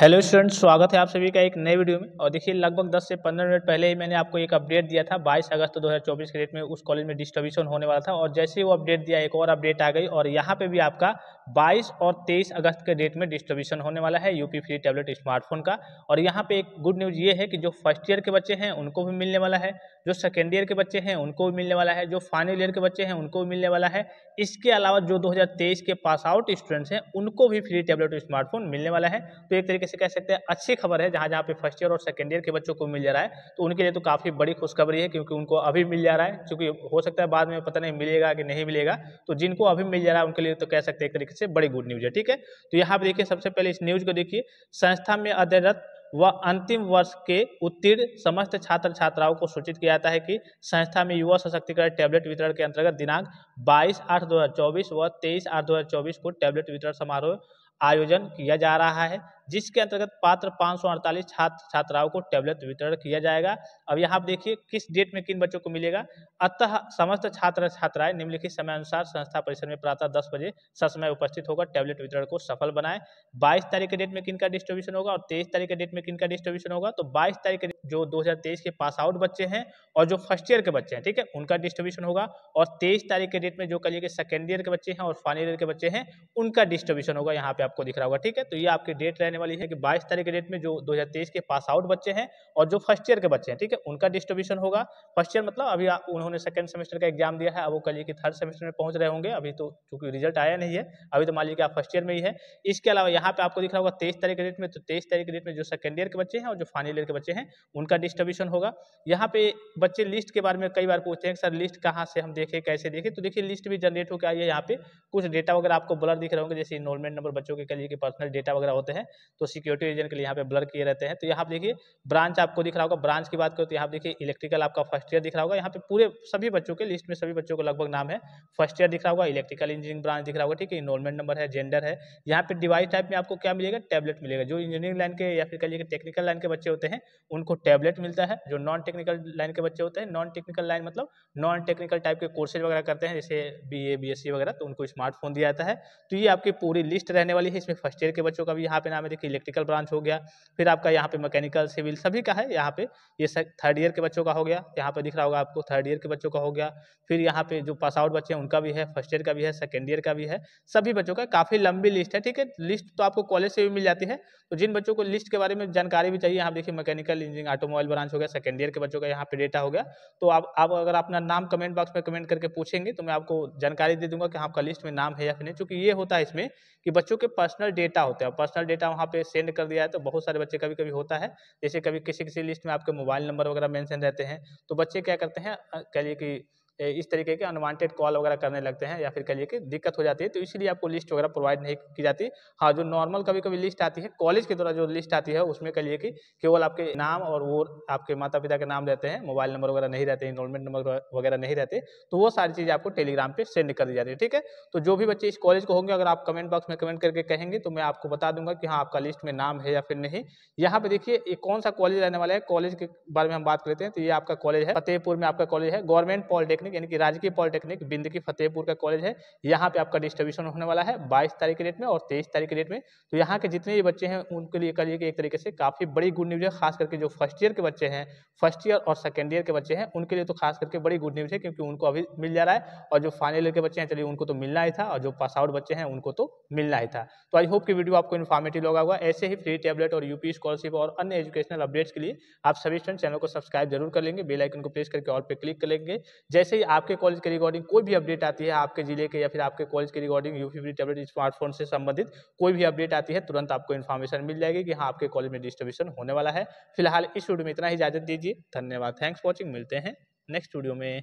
Hello students, स्वागत है आप सभी का एक नए वीडियो में। और देखिए, लगभग 10 से 15 मिनट पहले ही मैंने आपको एक अपडेट दिया था 22 अगस्त 2024 के डेट में उस कॉलेज में डिस्ट्रीब्यूशन होने वाला था। और जैसे ही वो अपडेट दिया, एक और अपडेट आ गई, और यहाँ पे भी आपका 22 और 23 अगस्त के डेट में डिस्ट्रीब्यूशन होने वाला है यूपी फ्री टैबलेट स्मार्टफ़ोन का। और यहाँ पे एक गुड न्यूज़ ये है कि जो फ़र्स्ट ईयर के बच्चे हैं, उनको भी मिलने वाला है। जो सेकेंड ईयर के बच्चे हैं, उनको भी मिलने वाला है। जो फाइनल ईयर के बच्चे हैं, उनको भी मिलने वाला है। इसके अलावा जो 2023 के पास आउट स्टूडेंट्स हैं, उनको भी फ्री टैबलेट स्मार्टफ़ोन मिलने वाला है। तो एक तरीके से कह सकते हैं, अच्छी खबर है, जहाँ जहाँ पे फ़र्स्ट ईयर और सेकेंड ईयर के बच्चों को मिल जा रहा है तो उनके लिए तो काफ़ी बड़ी खुशखबरी है, क्योंकि उनको अभी मिल जा रहा है क्योंकि हो सकता है बाद में पता नहीं मिलेगा कि नहीं मिलेगा तो जिनको अभी मिल जा रहा है, उनके लिए तो कह सकते हैं एक तरीके से बड़ी गुड न्यूज़ है, ठीक है? तो यहाँ पे देखिए, सबसे पहले इस न्यूज़ को देखिए, संस्था में अध्ययनरत व अंतिम वर्ष के उत्तीर्ण समस्त छात्र छात्राओं को सूचित किया जाता है कि संस्था में युवा सशक्तिकरण टैबलेट वितरण के अंतर्गत दिनांक 22 आठ 2024 व 23 आठ 2024 को टैबलेट वितरण समारोह आयोजन किया जा रहा है, जिसके अंतर्गत पात्र पाँच सौ अड़तालीस छात्र छात्राओं को टैबलेट वितरण किया जाएगा। अब यहाँ देखिए किस डेट में किन बच्चों को मिलेगा। अतः समस्त छात्र छात्राएँ निम्नलिखित समय अनुसार संस्था परिसर में प्रातः दस बजे ससमय उपस्थित होकर टैबलेट वितरण को सफल बनाए। बाईस तारीख के डेट में किन का डिस्ट्रीब्यूशन होगा और तेईस तारीख के डेट में किन का डिस्ट्रीब्यूशन होगा? तो बाईस तारीख के जो दो हज़ार तेईस के पास आउट बच्चे हैं और जो फ़र्स्ट ईयर के बच्चे हैं, ठीक है? उनका डिस्ट्रीब्यूशन होगा और तेईस तारीख के डेट में जो कहिए सेकेंड ईयर के बच्चे हैं और फाइनल ईयर के बच्चे हैं, उनका डिस्ट्रीब्यूशन होगा यहाँ पे आपको दिख रहा होगा, ठीक है? तो ये आपकी डेट रहने वाली है कि 22 तारीख के डेट में जो 2023 के पास आउट बच्चे हैं और जो फ़र्स्ट ईयर के बच्चे हैं, ठीक है? उनका डिस्ट्रीब्यूशन होगा। फ़र्स्ट ईयर मतलब अभी उन्होंने सेकेंड सेमेस्टर का एग्ज़ाम दिया है, अब वो कल कि थर्ड सेमेस्टर में पहुँच रहे होंगे। अभी तो क्योंकि रिज़ल्ट आया नहीं है, अभी तो मान लीजिए आप फ़र्स्ट ईयर में ही है। इसके अलावा यहाँ पे आपको दिख रहा होगा तेईस तारीख के डेट में तो तेईस तारीख के डेट में जो सेकंड ईयर के बच्चे हैं और जो फाइनल ईयर के बच्चे हैं उनका डिस्ट्रीब्यूशन होगा। यहाँ पे बच्चे लिस्ट के बारे में कई बार पूछते हैं सर लिस्ट कहाँ से हम देखें, कैसे देखें? तो देखिए लिस्ट भी जनरेट होकर आई है यहाँ पे। कुछ डेटा वगैरह आपको ब्लर दिख रहे होंगे, जैसे इनरोलमेंट नंबर बच्चों के लिए पर्सनल डेटा वगैरह होते हैं तो सिक्योरिटी रीजन के लिए यहाँ पे ब्लर किए रहते हैं। तो यहाँ देखिए ब्रांच आपको दिख रहा होगा। ब्रांच की बात करो तो यहाँ देखिए इलेक्ट्रिकल आपका फ़र्स्ट ईयर दिख रहा होगा। यहाँ पे पूरे सभी बच्चों के लिस्ट में सभी बच्चों को लगभग नाम है। फ़र्स्ट ईयर दिख रहा होगा इलेक्ट्रिकल इंजीनियरिंग ब्रांच दिख रहा होगा, ठीक है? इनरोलमेंट नंबर है जेंडर है। यहाँ पे डिवाइस टाइप में आपको क्या मिलेगा? टैबलेट मिलेगा। जो इंजीनियरिंग लाइन के या फिर कहिए टेक्निकल लाइन के बच्चे होते हैं, उनको टैबलेट मिलता है, जो नॉन टेक्निकल लाइन के बच्चे होते हैं। नॉन टेक्निकल लाइन मतलब नॉन टेक्निकल टाइप के कोर्सेज वगैरह करते हैं, जैसे B A B S C वगैरह तो उनको स्मार्टफ़ोन दिया जाता है। तो ये आपकी पूरी लिस्ट रहने वाली है। इसमें फ़र्स्ट ईयर के बच्चों का भी यहाँ पे नाम है, देखिए इलेक्ट्रिकल ब्रांच हो गया, फिर आपका यहाँ पे मैकेनिकल सिविल सभी का है। यहाँ पे ये थर्ड ईयर के बच्चों का हो गया, यहाँ पे दिख रहा होगा आपको थर्ड ईयर के बच्चों का हो गया। फिर यहाँ पे जो पास आउट बच्चे हैं, उनका भी है फ़र्स्ट ईयर का भी है सेकेंड ईयर का भी है। सभी बच्चों का काफ़ी लंबी लिस्ट है, ठीक है? लिस्ट तो आपको कॉलेज से भी मिल जाती है। तो जिन बच्चों को लिस्ट के बारे में जानकारी भी चाहिए, यहाँ देखिए मैकेनिकल इंजीनियरिंग ऑटोमोबाइल ब्रांच हो गया सेकेंड ईयर के बच्चों का यहाँ पे डेटा हो गया। तो आप आप अगर अपना नाम कमेंट बॉक्स में कमेंट करके पूछेंगे तो मैं आपको जानकारी दे दूँगा कि आपका लिस्ट में नाम है या फिर नहीं। चूँकि ये होता है इसमें कि बच्चों के पर्सनल डेटा होते हैं। पर्सनल डेटा वहाँ पे सेंड कर दिया है तो बहुत सारे बच्चे कभी कभी होता है। जैसे कभी किसी किसी लिस्ट में आपके मोबाइल नंबर वगैरह मेंशन रहते हैं तो बच्चे क्या करते हैं कह लिए कि इस तरीके के अनवांटेड कॉल वगैरह करने लगते हैं या फिर कहिए कि दिक्कत हो जाती है तो इसलिए आपको लिस्ट वगैरह प्रोवाइड नहीं की जाती। हाँ जो नॉर्मल कभी कभी लिस्ट आती है कॉलेज के द्वारा जो लिस्ट आती है, उसमें कहिए कि केवल आपके नाम और वो आपके माता पिता के नाम रहते हैं मोबाइल नंबर वगैरह नहीं रहते इनरोलमेंट नंबर वगैरह नहीं रहते तो वो सारी चीज़ें आपको टेलीग्राम पर सेंड कर दी जाती है, ठीक है? तो जो भी बच्चे इस कॉलेज को होंगे, अगर आप कमेंट बॉक्स में कमेंट करके कहेंगे तो मैं आपको बता दूँगा कि हाँ आपका लिस्ट में नाम है या फिर नहीं। यहाँ पे देखिए, ये कौन सा कॉलेज रहने वाला है? कॉलेज के बारे में हम बात करते हैं तो ये आपका कॉलेज है, फतेहपुर में आपका कॉलेज है, गवर्नमेंट पॉलिटेक्निक यानी कि राजकीय पॉलिटेक्निक बिंदकी फतेहपुर का कॉलेज है। यहाँ पे आपका डिस्ट्रीब्यूशन होने वाला है बाईस तारीख के डेट में और तेईस तारीख के डेट में। तो यहाँ के जितने भी बच्चे हैं, उनके लिए करिए कि एक तरीके से काफ़ी बड़ी गुड न्यूज़ है, खास करके जो फ़र्स्ट ईयर के बच्चे हैं फ़र्स्ट ईयर और सेकेंड ईयर के बच्चे हैं, उनके लिए तो खास करके बड़ी गुड न्यूज़ है क्योंकि उनको अभी मिल जा रहा है और जो फाइनल ईयर के बच्चे हैं, चलिए उनको तो मिलना ही था और जो पास आउट बच्चे हैं, उनको तो मिलना ही था। तो आई होप की वीडियो आपको इन्फॉर्मेटिव लगा हुआ ऐसे ही फ्री टैबलेट और यूपी स्कॉलरशिप और अन्य एजुकेशनल अपडेट्स के लिए आप सभी स्टूडेंट चैनल को सब्सक्राइब ज़रूर कर लेंगे। बेल आइकन को प्रेस करके ऑल पे क्लिक कर लेंगे। जैसे ही आपके कॉलेज के रिगार्डिंग कोई भी अपडेट आती है आपके ज़िले के या फिर आपके कॉलेज के रिगार्डिंग यूपी टैबलेट स्मार्टफ़ोन से संबंधित कोई भी अपडेट आती है, तुरंत आपको इन्फॉर्मेशन मिल जाएगी कि हाँ आपके कॉलेज में डिस्ट्रीब्यूशन होने वाला है। फ़िलहाल इस वीडियो में इतना ही, इजाज़त दीजिए। धन्यवाद। थैंक्स वॉचिंग मिलते हैं नेक्स्ट वीडियो में।